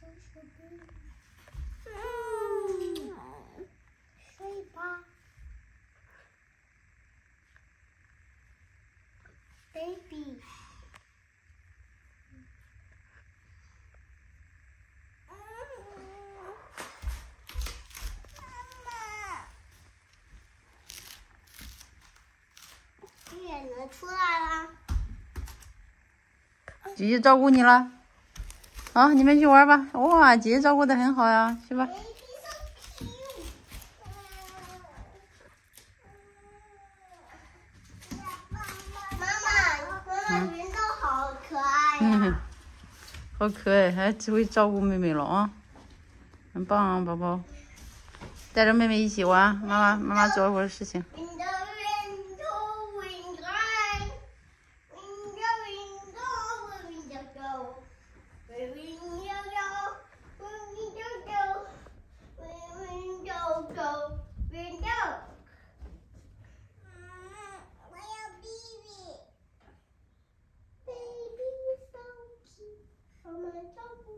小，嗯，睡吧，baby。妈妈，出来了，姐姐照顾你了。啊，你们去玩吧。哇，姐姐照顾的很好呀，去吧。妈妈，妈妈人都好可爱呀。好可爱，还只会照顾妹妹了啊，很棒啊，宝宝。带着妹妹一起玩，妈妈妈妈做会儿事情。嗯他们照顾。